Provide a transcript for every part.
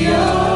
You.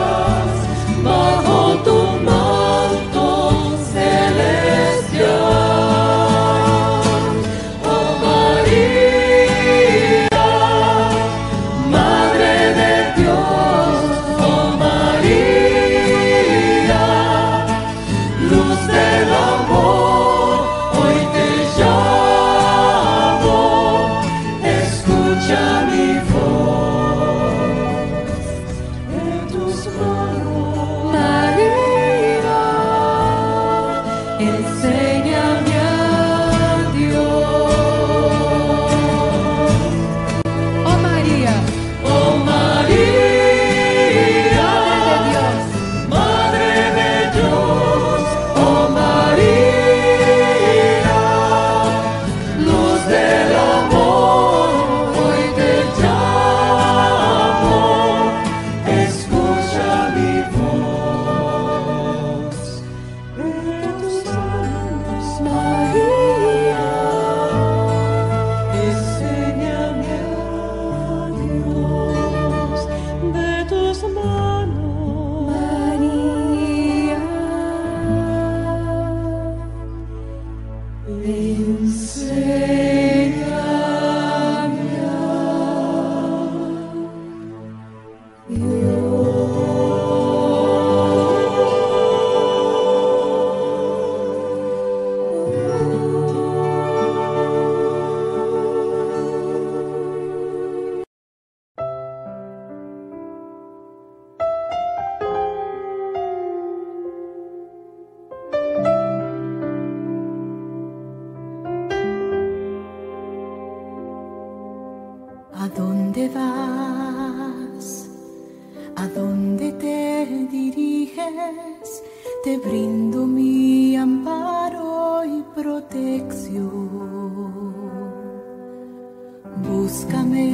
Búscame.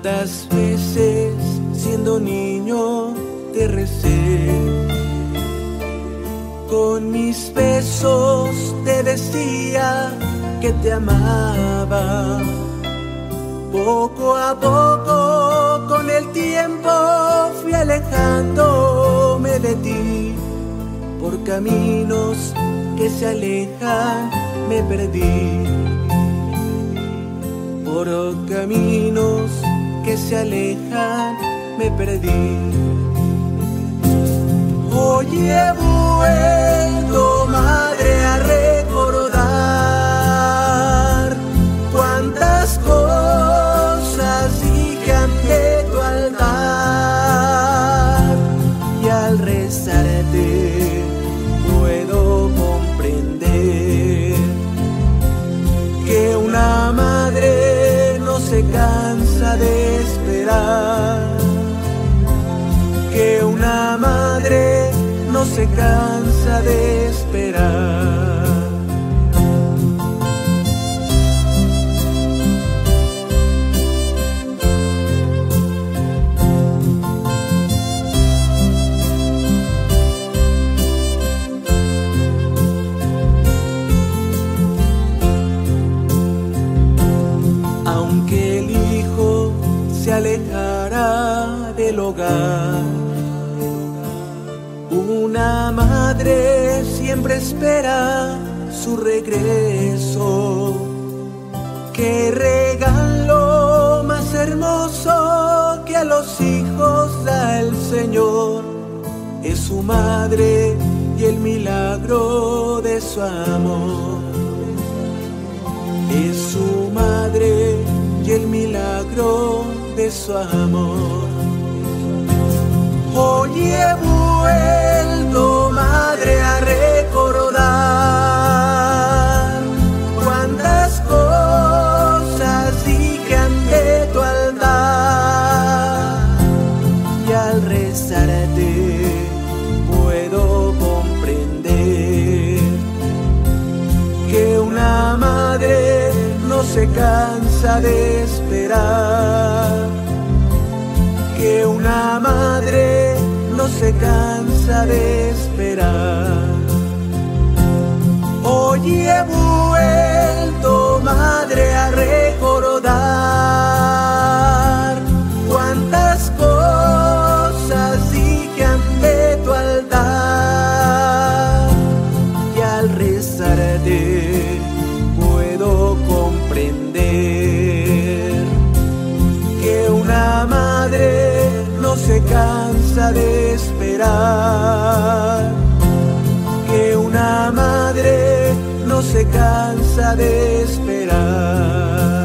Cuántas veces siendo niño te recé. Con mis besos te decía que te amaba. Poco a poco con el tiempo fui alejándome de ti. Por caminos que se alejan me perdí por caminos que se alejan me perdí. Hoy he vuelto, madre, a recordar se cansa de esperar. Espera su regreso. Qué regalo más hermoso que a los hijos da el Señor. Es su madre y el milagro de su amor. Es su madre y el milagro de su amor. Hoy he vuelto, madre, a se cansa de esperar, que una madre no se cansa de esperar. Hoy he vuelto, madre, a de esperar, que una madre no se cansa de esperar.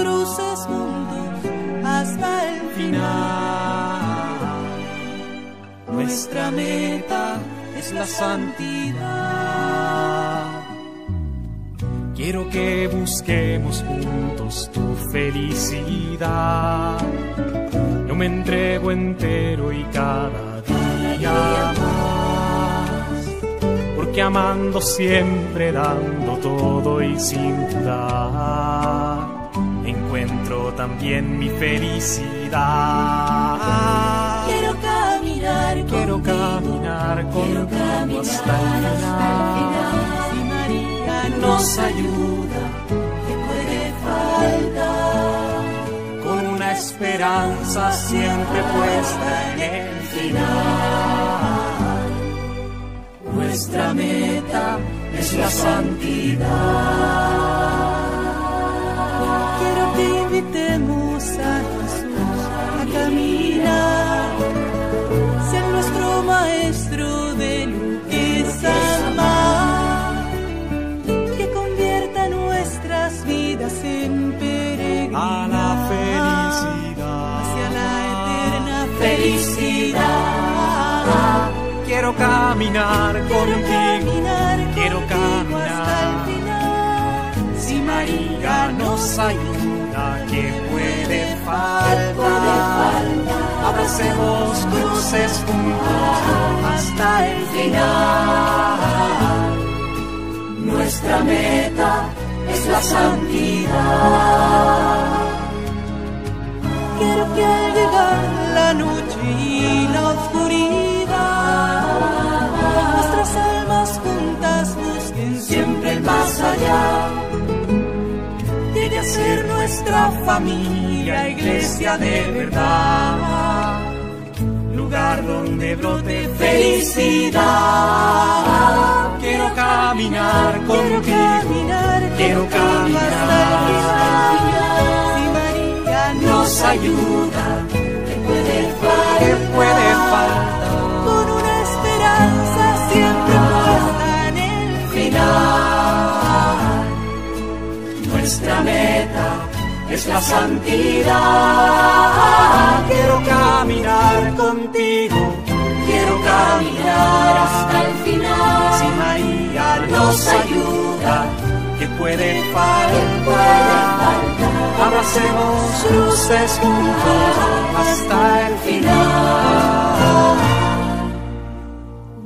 Cruces juntos hasta el final. Nuestra meta es la santidad. Quiero que busquemos juntos tu felicidad. Yo me entrego entero y cada día más. Porque amando siempre, dando todo y sin dudar, encuentro también mi felicidad. Quiero caminar Quiero contigo, caminar quiero contigo caminar hasta el final. Si María nos ayuda ¿qué puede faltar? con una esperanza siempre puesta en el final. Nuestra meta es la santidad invitemos a Jesús a caminar, ser nuestro maestro de lo que es amar, que convierta nuestras vidas en peregrinar hacia la eterna felicidad. Quiero caminar Quiero contigo, Quiero caminar. Hasta el final. Si María nos ayuda ¿qué puede faltar? Abracemos cruces juntos hasta el final. Nuestra meta es la santidad. Quiero que al llegar la noche y la oscuridad, nuestras almas juntas busquen Siempre el más allá. Ser nuestra familia, iglesia de verdad. Lugar donde brote felicidad. Quiero caminar contigo. caminar Quiero contigo hasta el caminar. final. Si María Nos ayuda. ¿Qué puede faltar? ¿Qué puede faltar? con una esperanza siempre puesta en el final. Nuestra meta es la santidad. Quiero caminar contigo, quiero caminar hasta el final. Si María nos ayuda, ¿qué puede faltar? Abracemos cruces juntos hasta el final.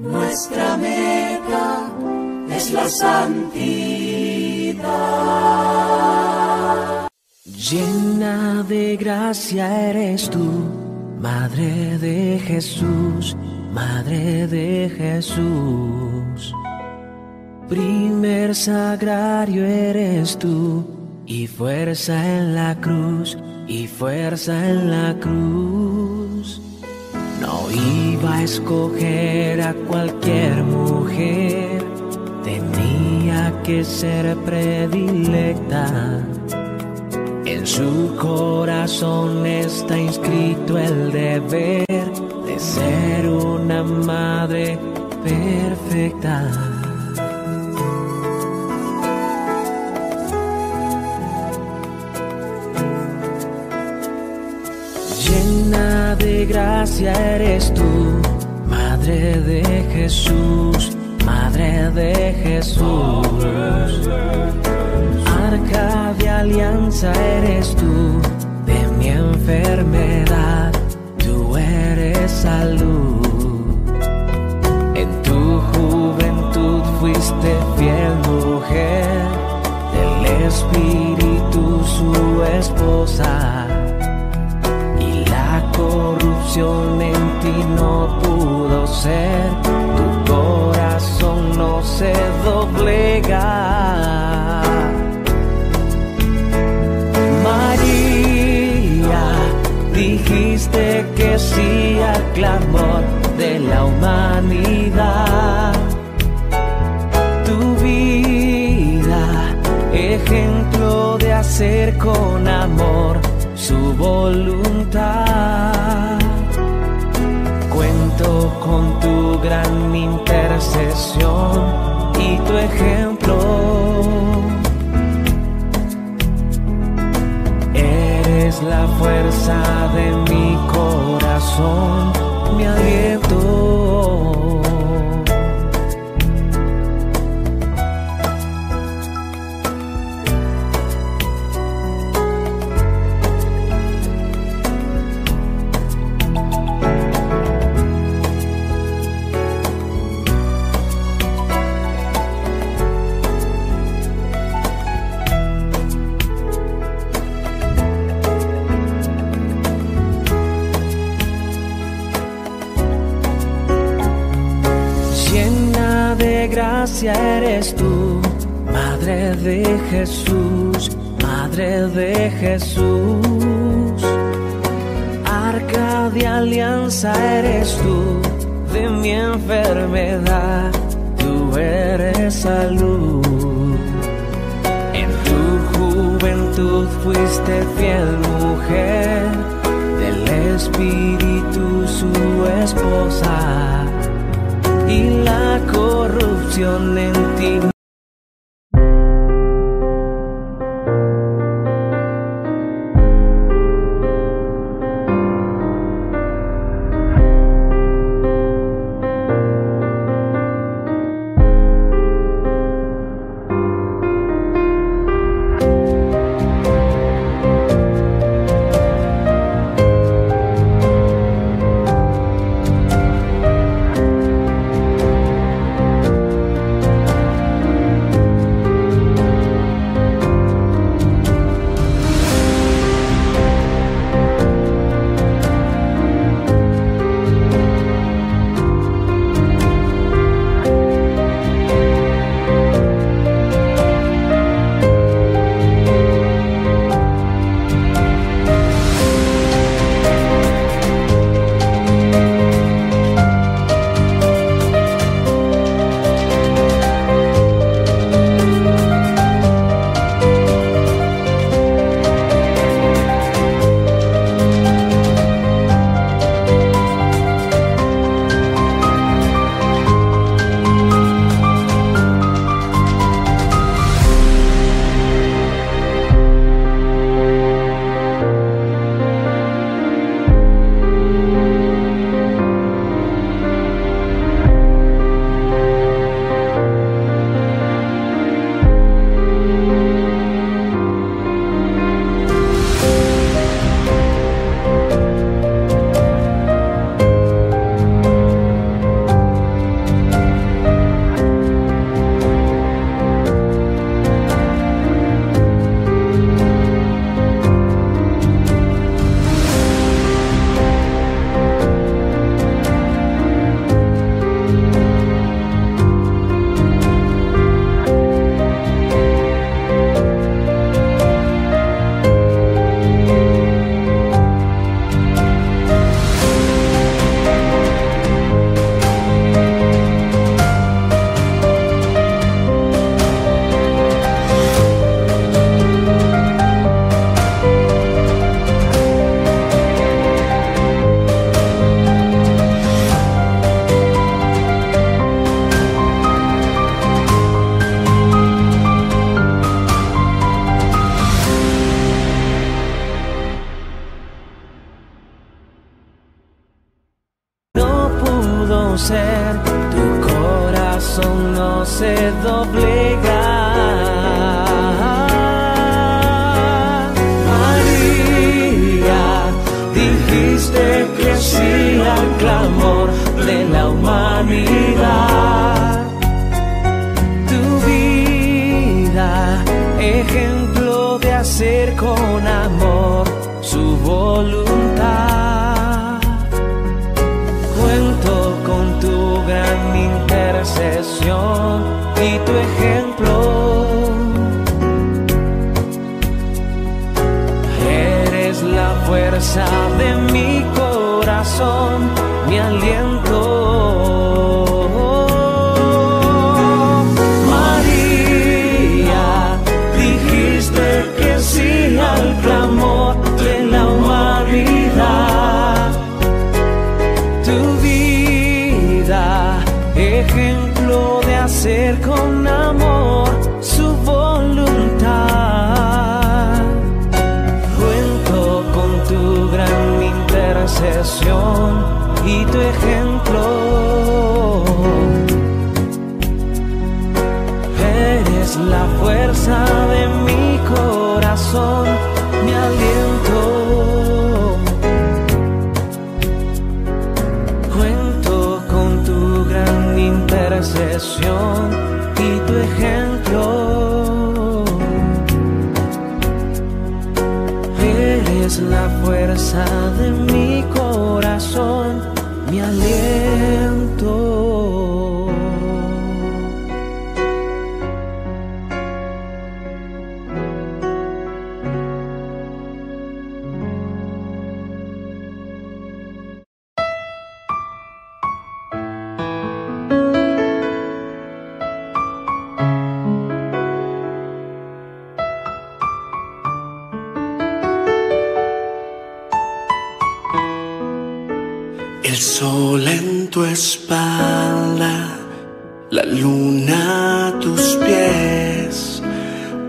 Nuestra meta es la santidad. Llena de gracia eres tú, Madre de Jesús, Madre de Jesús. Primer sagrario eres tú, y fuerza en la cruz, y fuerza en la cruz. No iba a escoger a cualquier mujer, tenía que ser predilecta. En su corazón está inscrito el deber de ser una madre perfecta. Llena de gracia eres tú, Madre de Jesús, Madre de Jesús. Arca de alianza eres tú, de mi enfermedad, tú eres salud. En tu juventud fuiste fiel mujer, del Espíritu su esposa. Y la corrupción en ti clamor de la humanidad. Tu vida, ejemplo de hacer con amor su voluntad. Cuento con tu gran intercesión y tu ejemplo. Eres la fuerza de mi corazón, mi aliento. Madre de Jesús. Arca de alianza eres tú, de mi enfermedad, tú eres salud. En tu juventud fuiste fiel mujer, del Espíritu su esposa y la corrupción en ti. Sol en tu espalda, la luna a tus pies,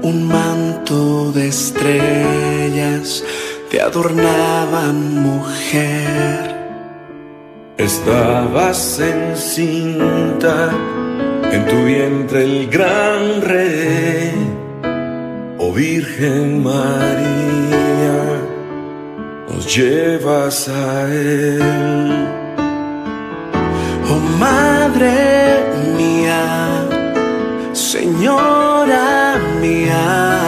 un manto de estrellas te adornaban mujer. Estabas encinta en tu vientre el gran rey, oh Virgen María, nos llevas a él. Madre mía, Señora mía,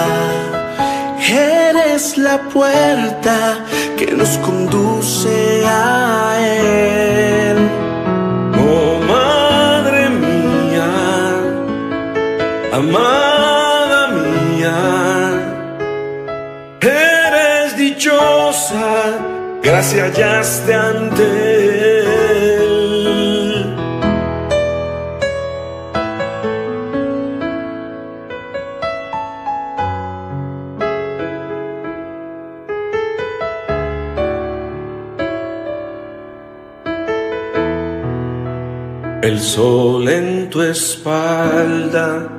eres la puerta que nos conduce a Él. Oh Madre mía, amada mía, eres dichosa, gracia hallaste ante. El sol en tu espalda,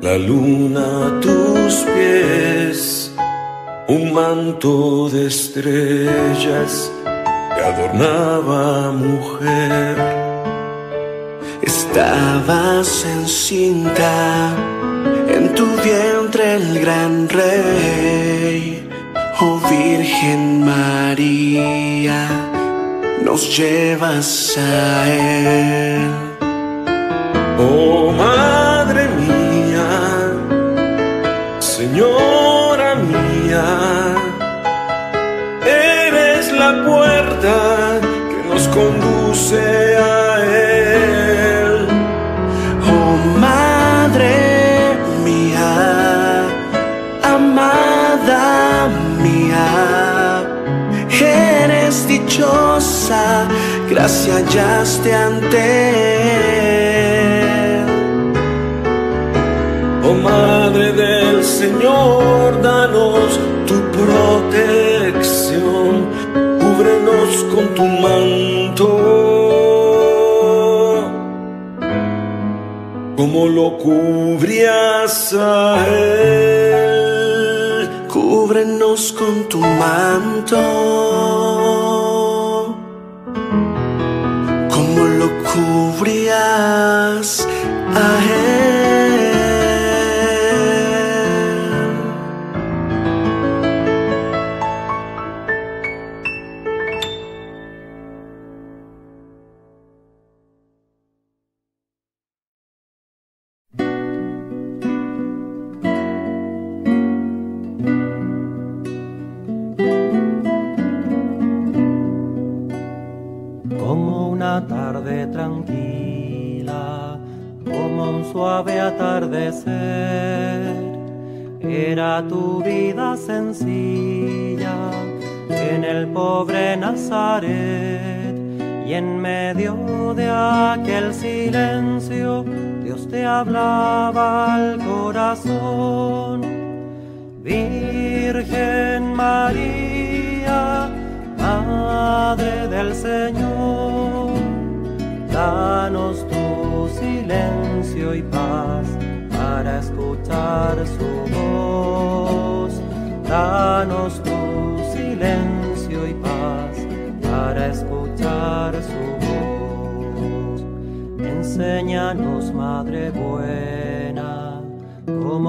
la luna a tus pies, un manto de estrellas que adornaba mujer. Estabas encinta en tu vientre el gran rey, oh Virgen María, nos llevas a Él. Oh Madre mía, Señora mía, eres la puerta que nos conduce a dichosa, gracia hallaste ante Él. Oh Madre del Señor, danos tu protección, cúbrenos con tu manto, como lo cubrías a él. Cúbrenos con tu manto, como lo cubrías a.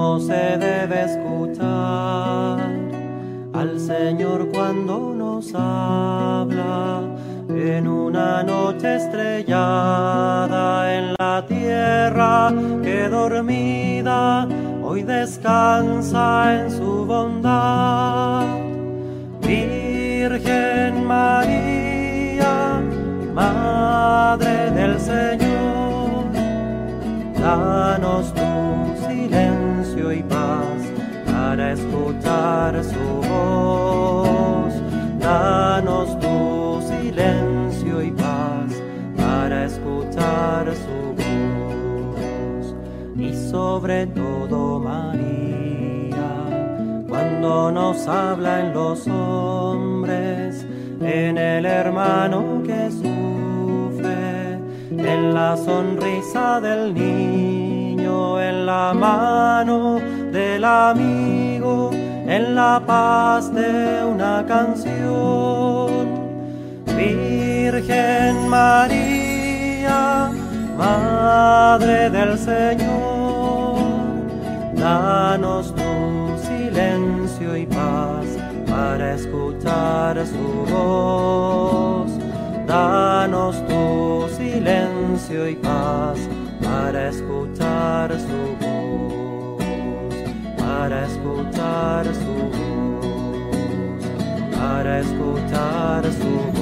cómo se debe escuchar al Señor cuando nos habla en una noche estrellada en la tierra que dormida hoy descansa en su bondad. Virgen María, Madre del Señor, danos escuchar su voz. Danos tu silencio y paz para escuchar su voz. Y sobre todo María, cuando nos habla en los hombres, en el hermano que sufre, en la sonrisa del niño, en la mano del amigo, en la paz de una canción. Virgen María, Madre del Señor, danos tu silencio y paz para escuchar su voz. Danos tu silencio y paz para escuchar su voz, para escuchar su voz, para escuchar su voz.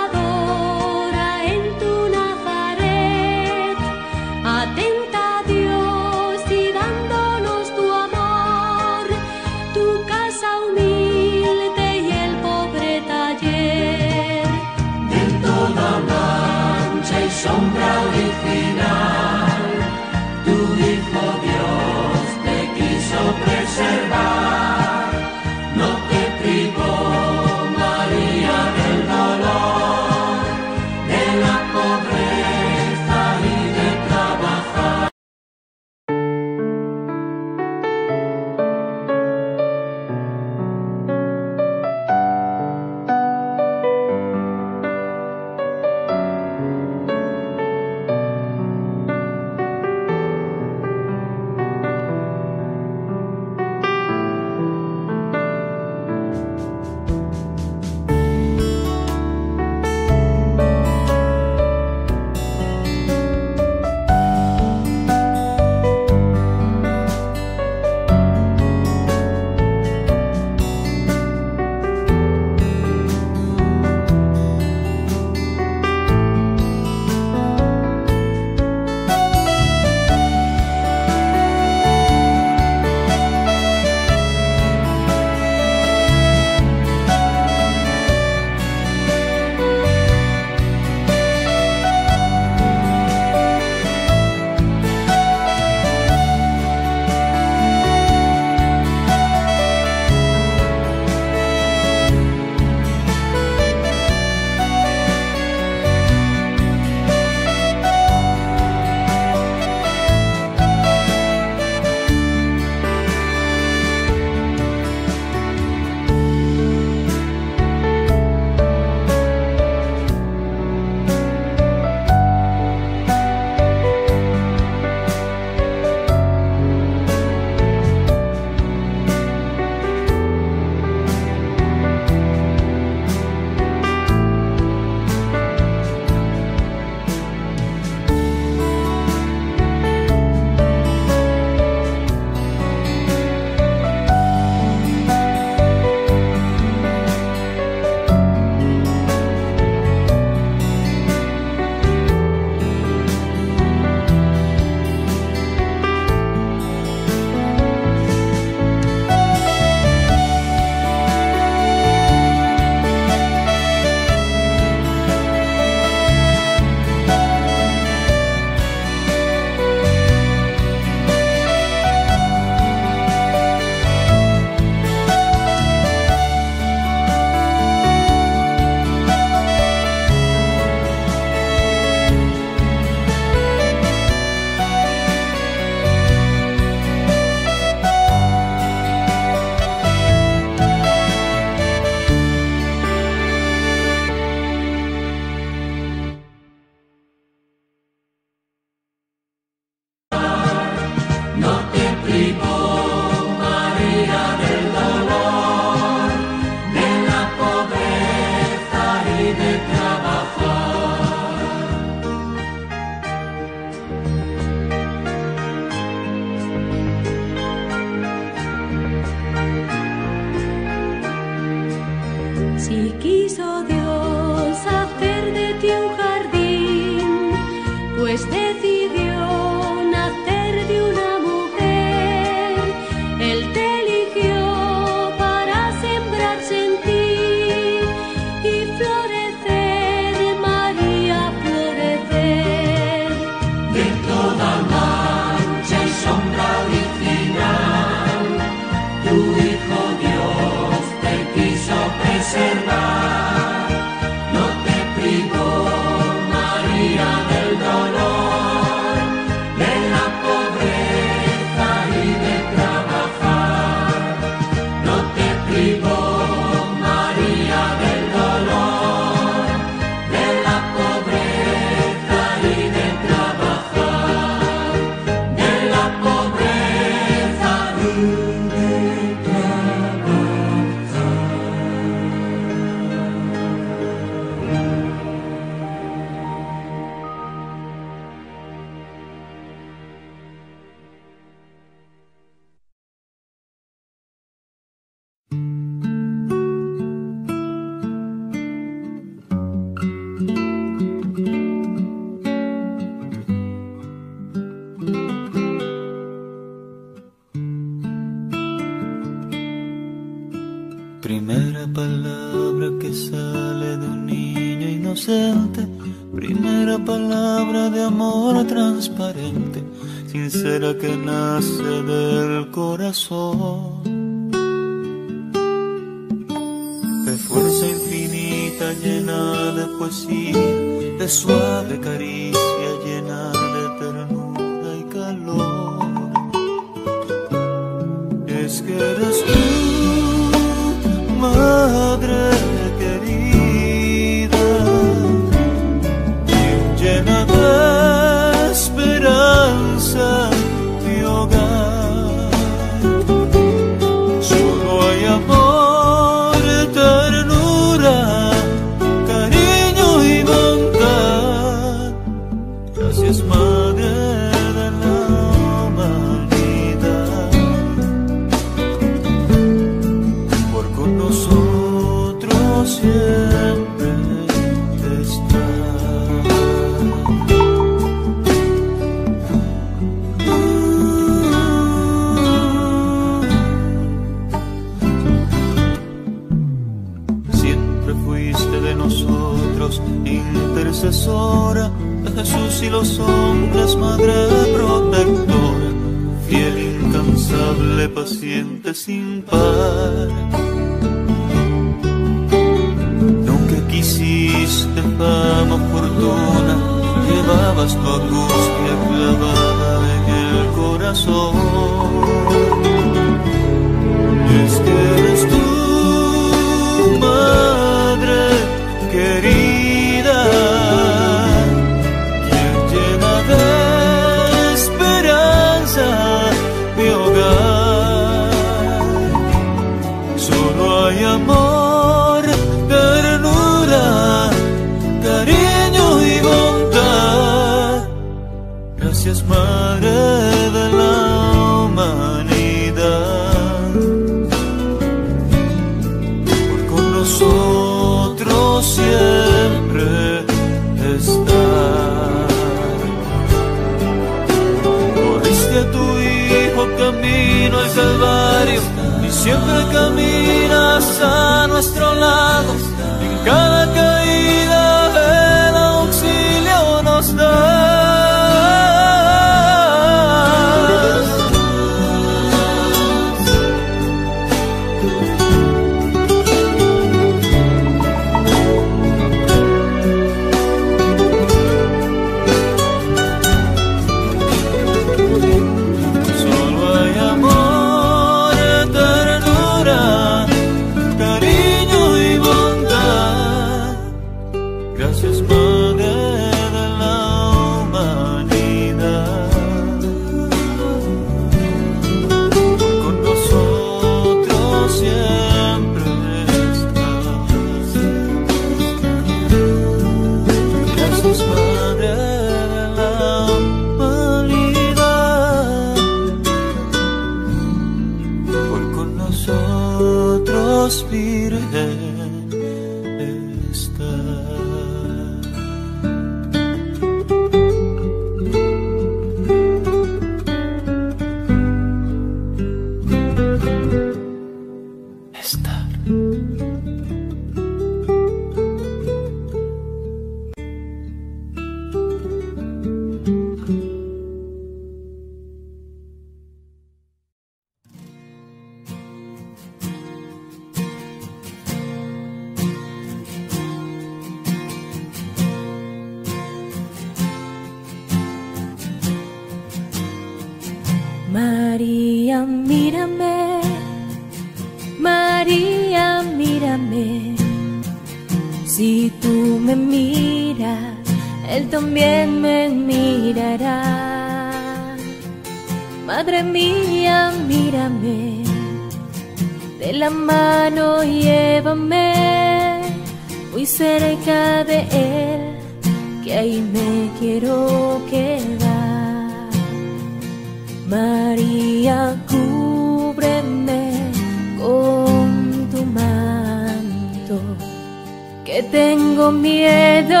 Tengo miedo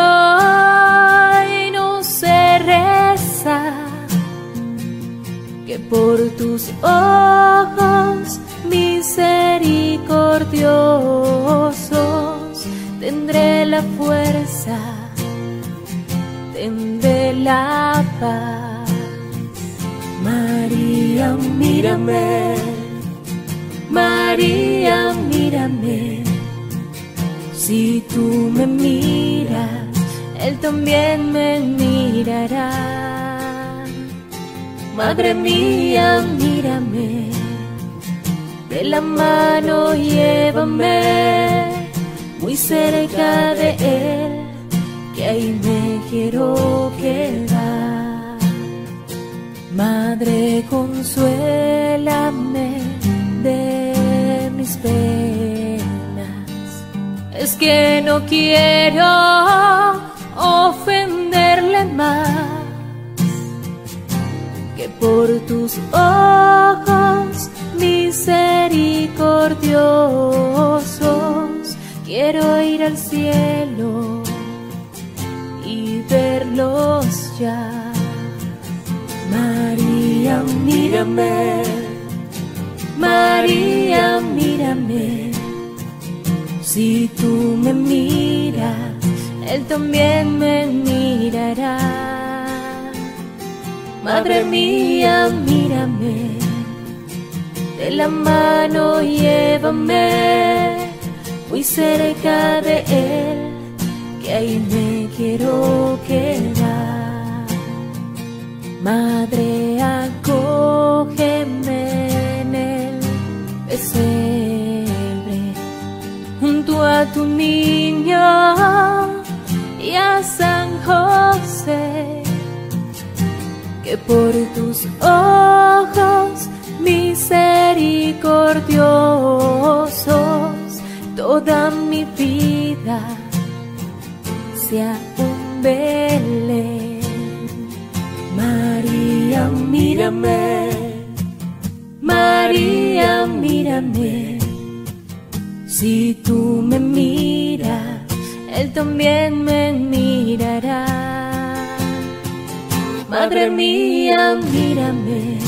y no sé rezar, que por tus ojos misericordiosos tendré la fuerza, tendré la paz. María, mírame, María, mírame. Si tú me miras, Él también me mirará. Madre mía, mírame, de la mano llévame muy cerca de Él, que ahí me quiero quedar. Madre, consuélame de mis penas. Es que no quiero ofenderle más que por tus ojos misericordiosos quiero ir al cielo y verlos ya. María, mírame, María, mírame. Si tú me miras, Él también me mirará. Madre mía, mírame, de la mano llévame muy cerca de Él, que ahí me quiero quedar. Madre, acógeme a tu niño y a San José, que por tus ojos misericordiosos toda mi vida sea un Belén. María, mírame, María, mírame. Si tú me miras, Él también me mirará. Madre mía, mírame,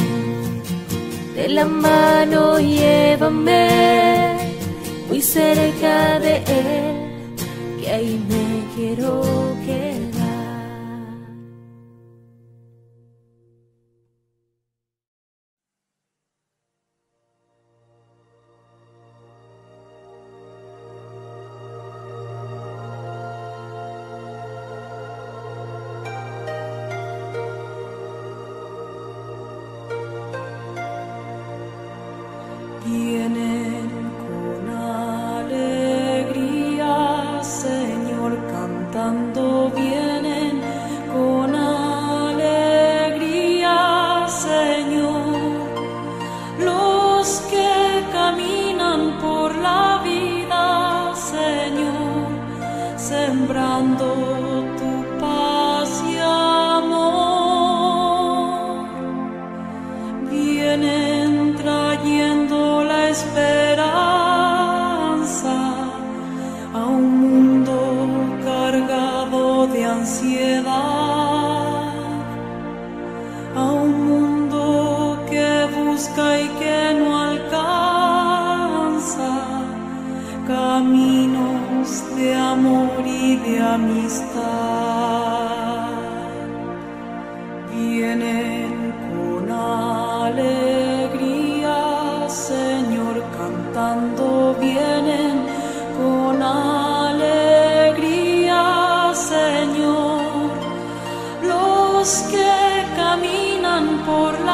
de la mano llévame muy cerca de Él, que ahí me quiero quedar. Por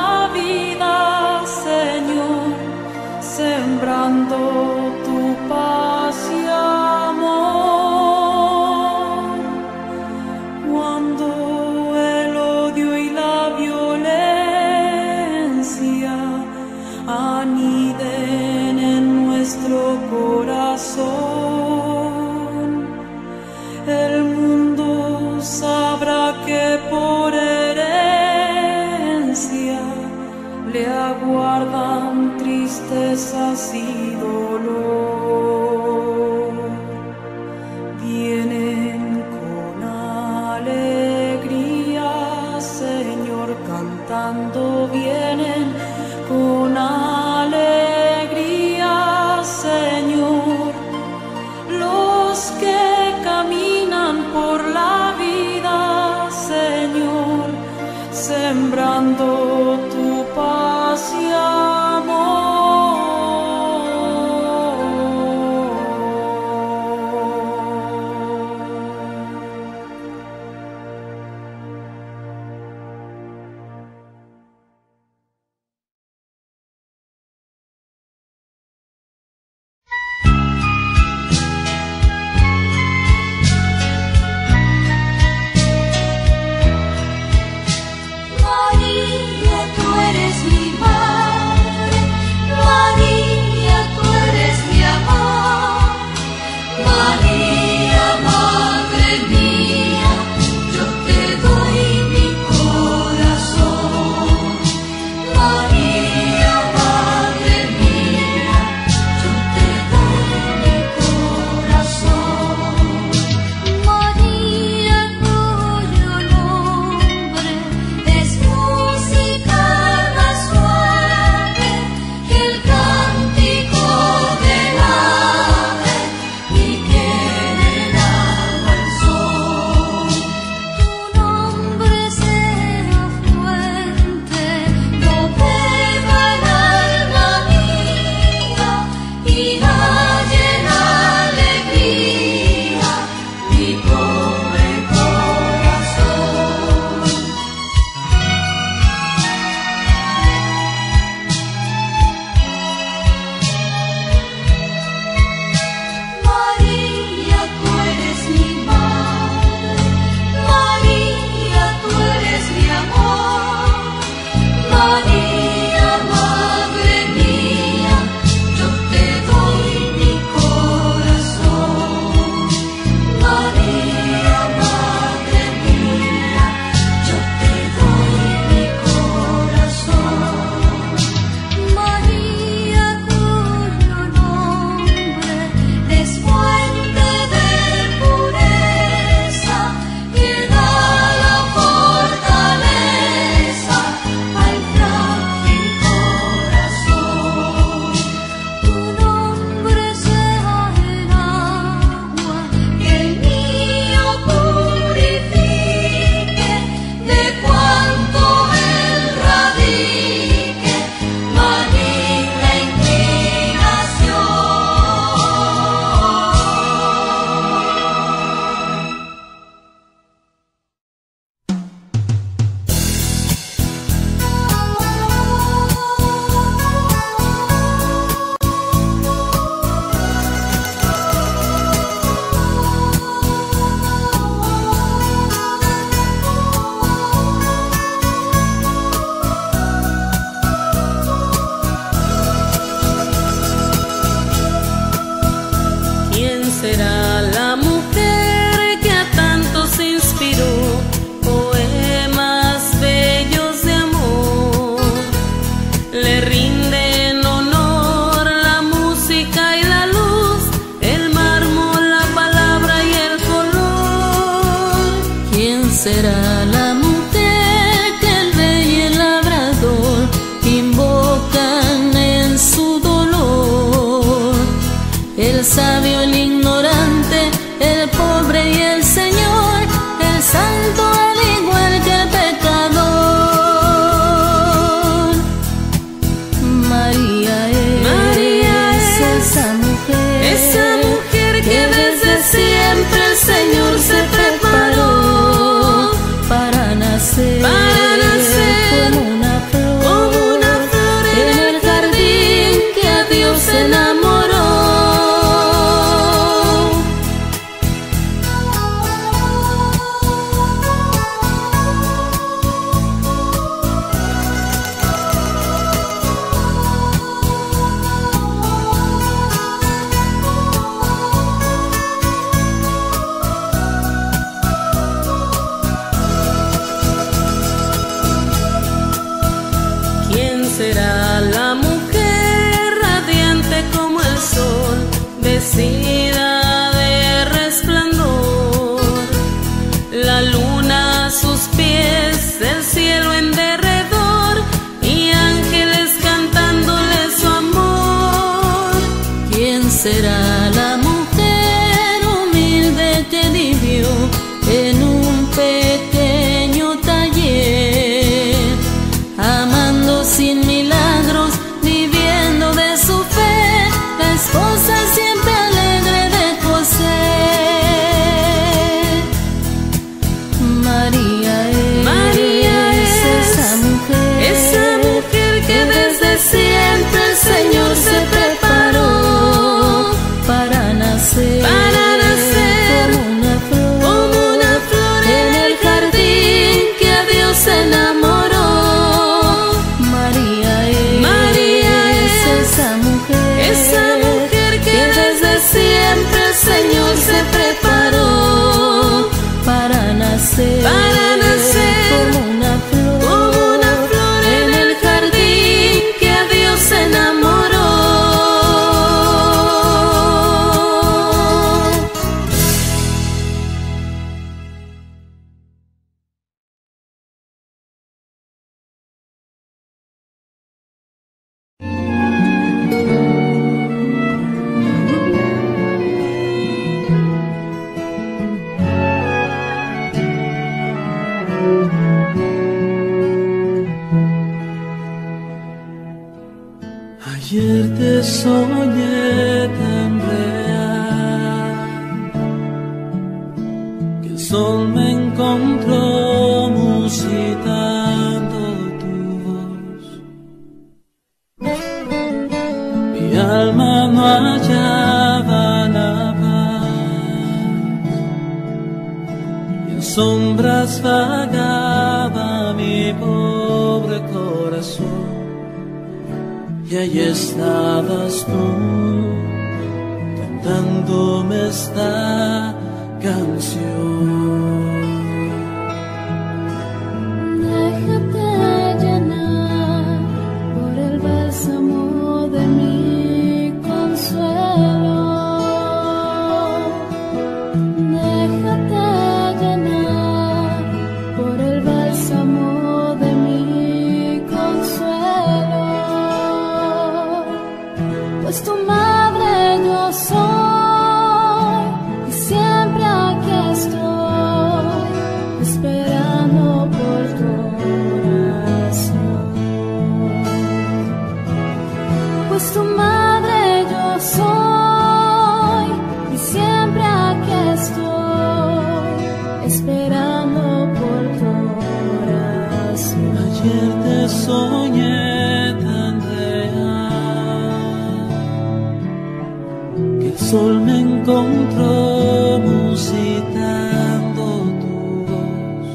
sol me encontró musitando tu voz.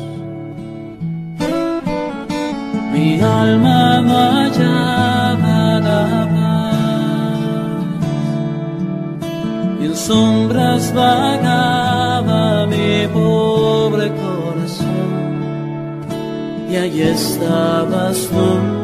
Mi alma no hallaba nada más, en sombras vagaba mi pobre corazón, y allí estabas tú.